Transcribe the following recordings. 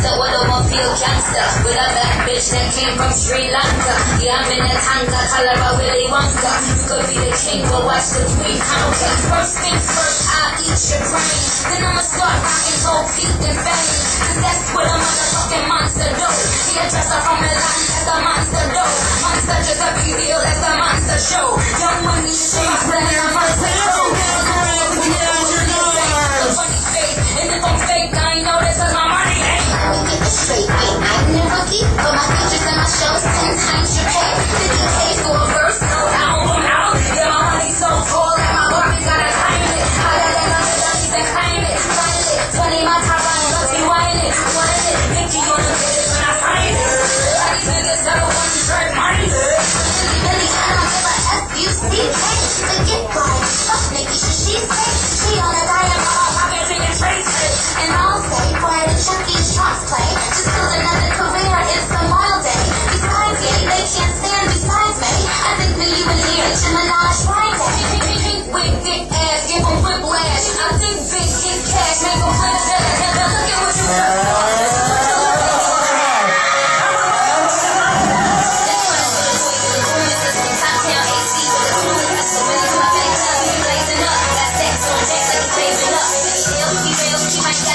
monster with a one gangster With a bad bitch that came from Sri Lanka. Yeah, I'm in a tanga, color of Willy Wonka. You could be the king, but watch the three counter. First things first, I'll eat your brain. Then I'ma start rocking gold feet and fangs Cause that's what a motherfucking monster do. He a dresser from Milan, that's a monster do. Monster just a big deal, that's a monster show. Young money, and a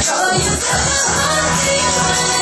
Trouble you, These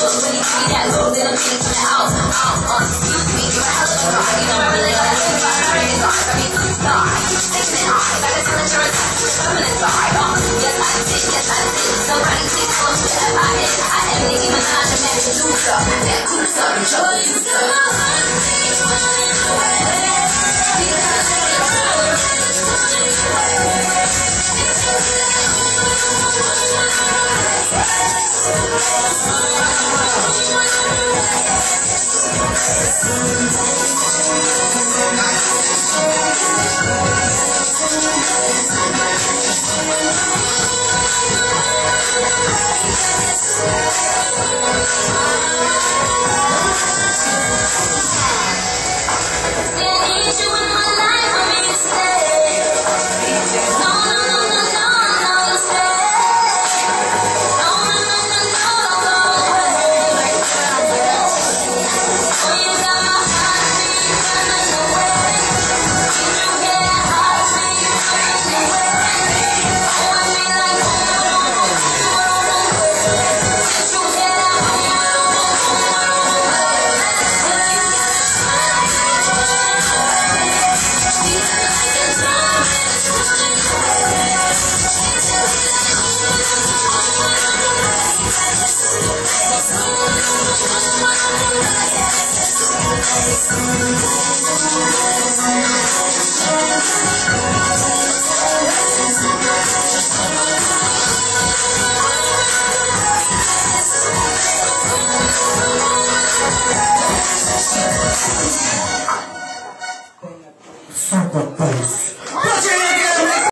look. Give me that look, then I'm getting to the house. Oh, excuse me, you're a hell of a guy. You know I really gotta think about her and guard. I mean, star. Keep taking it hard. Like a insurance, permanent guard. Oh, yes I did, yes I did. Somebody please close to that I hit. I am Nicki Minaj, I'm that Kuka, that Kuka. Trouble you,